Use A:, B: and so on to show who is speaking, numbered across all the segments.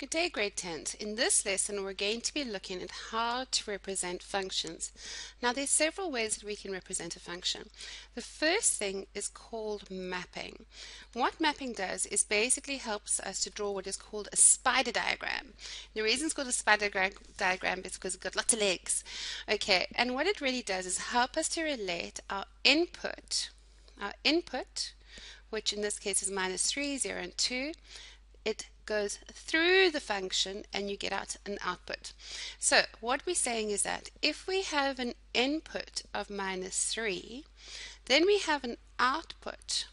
A: Good day, grade 10s. In this lesson, we're going to be looking at how to represent functions. Now, there's several ways that we can represent a function. The first thing is called mapping. What mapping does is basically helps us to draw what is called a spider diagram. The reason it's called a spider diagram is because it's got lots of legs. Okay, and what it really does is help us to relate our input, our input, which in this case is minus 3, 0, and 2, it goes through the function and you get out an output. So what we're saying is that if we have an input of minus 3, then we have an output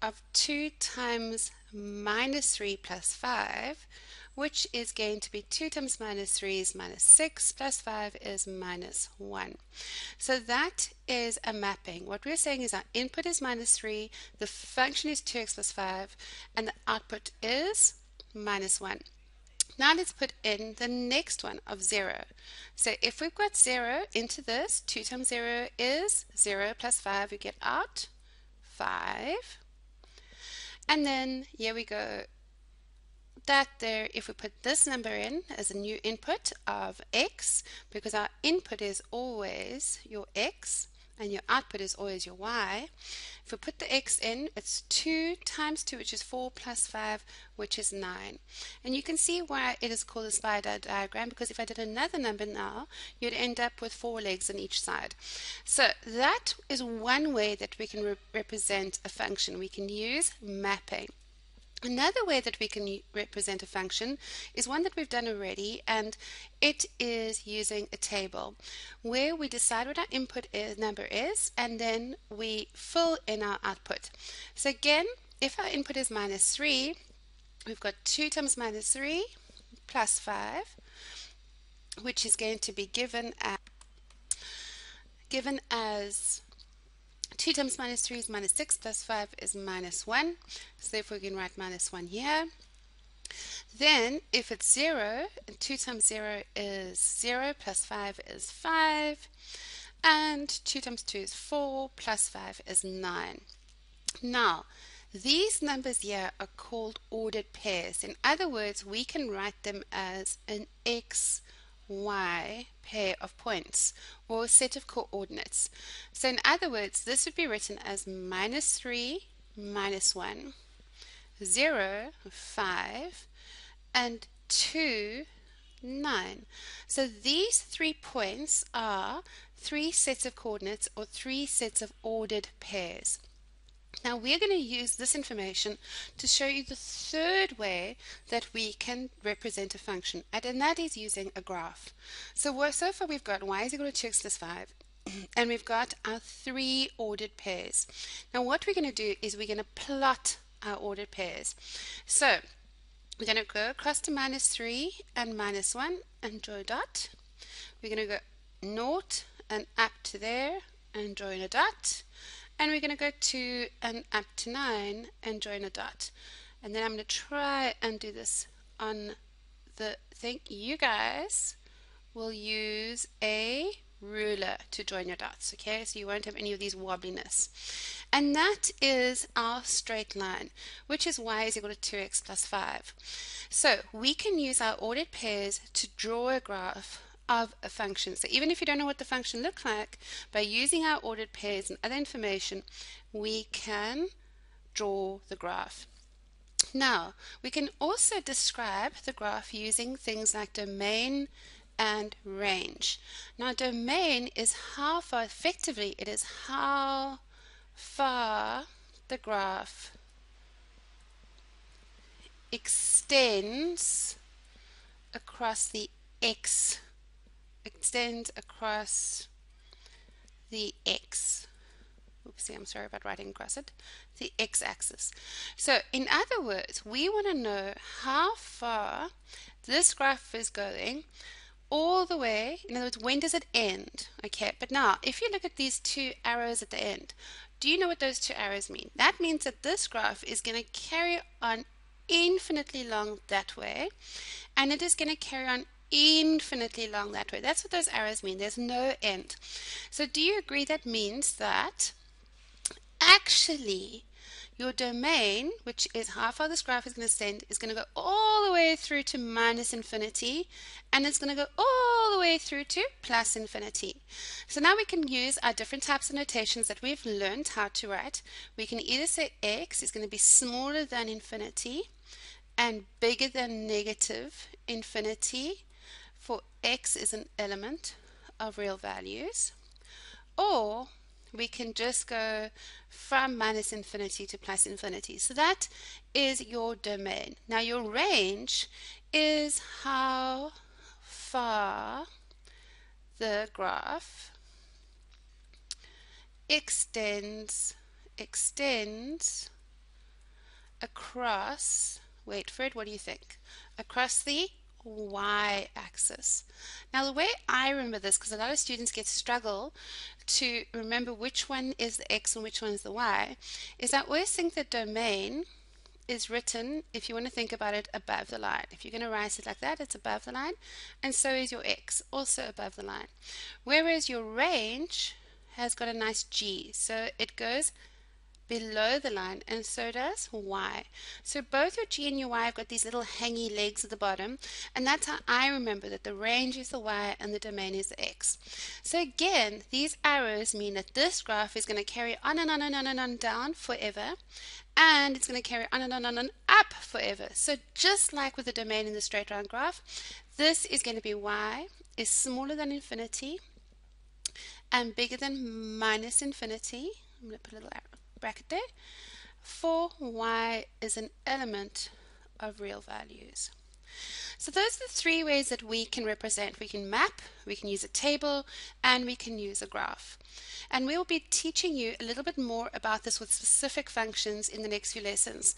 A: of 2 times minus 3 plus 5, which is going to be 2 times minus 3 is minus 6, plus 5 is minus 1. So that is a mapping. What we're saying is our input is minus 3, the function is 2x plus 5, and the output is minus 1. Now let's put in the next one of 0. So if we've got 0 into this, 2 times 0 is 0 plus 5, we get out 5. And then here we go. That there, if we put this number in as a new input of x, because our input is always your x, and your output is always your y. If we put the x in, it's 2 times 2, which is 4, plus 5, which is 9. And you can see why it is called a spider diagram, because if I did another number now, you'd end up with four legs on each side. So that is one way that we can re represent a function. We can use mapping. Another way that we can represent a function is one that we've done already and it is using a table where we decide what our input is, number is and then we fill in our output. So again, if our input is minus 3, we've got 2 times minus 3 plus 5 which is going to be given as, given as 2 times minus 3 is minus 6 plus 5 is minus 1. So therefore we can write minus 1 here. Then if it's 0, 2 times 0 is 0 plus 5 is 5. And 2 times 2 is 4 plus 5 is 9. Now, these numbers here are called ordered pairs. In other words, we can write them as an x, y pair of points or set of coordinates. So in other words, this would be written as minus 3, minus 1, 0, 5, and 2, 9. So these three points are three sets of coordinates or three sets of ordered pairs. Now we're going to use this information to show you the third way that we can represent a function, and that is using a graph. So, so far we've got y is equal to 2x plus 5, and we've got our three ordered pairs. Now what we're going to do is we're going to plot our ordered pairs. So we're going to go across to minus 3 and minus 1 and draw a dot. We're going to go naught and up to there and join a dot and we're going to go to and up to 9 and join a dot. And then I'm going to try and do this on the thing. You guys will use a ruler to join your dots okay? So you won't have any of these wobbliness. And that is our straight line which is y is equal to 2x plus 5 so we can use our ordered pairs to draw a graph of a function. So even if you don't know what the function looks like, by using our ordered pairs and other information, we can draw the graph. Now, we can also describe the graph using things like domain and range. Now, domain is how far, effectively, it is how far the graph extends across the x extend across the x. Oopsie, I'm sorry about writing across it. The x-axis. So in other words, we want to know how far this graph is going all the way. In other words, when does it end? Okay, but now if you look at these two arrows at the end, do you know what those two arrows mean? That means that this graph is going to carry on infinitely long that way and it is going to carry on infinitely long that way. That's what those arrows mean. There's no end. So do you agree that means that actually Your domain, which is how far this graph is going to extend, is going to go all the way through to minus infinity, and it's going to go all the way through to plus infinity. So now we can use our different types of notations that we've learned how to write. We can either say x is going to be smaller than infinity and bigger than negative infinity for x is an element of real values, or we can just go from minus infinity to plus infinity. So that is your domain. Now your range is how far the graph extends extends across wait for it what do you think across the y-axis. Now the way I remember this, because a lot of students get struggle to remember which one is the x and which one is the y, is I always think the domain is written, if you want to think about it, above the line. If you're going to write it like that, it's above the line, and so is your x, also above the line. Whereas your range has got a nice G, so it goes below the line and so does y. So both your g and your y have got these little hangy legs at the bottom and that's how I remember that the range is the y and the domain is the x. So again these arrows mean that this graph is going to carry on and on and on and on down forever and it's going to carry on and on and on up forever. So just like with the domain in the straight line graph this is going to be y is smaller than infinity and bigger than minus infinity. I'm going to put a little arrow bracket there, for y is an element of real values. So those are the three ways that we can represent. We can map, we can use a table, and we can use a graph. And we will be teaching you a little bit more about this with specific functions in the next few lessons.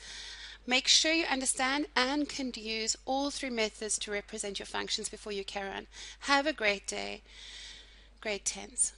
A: Make sure you understand and can use all three methods to represent your functions before you carry on. Have a great day. Grade 10s.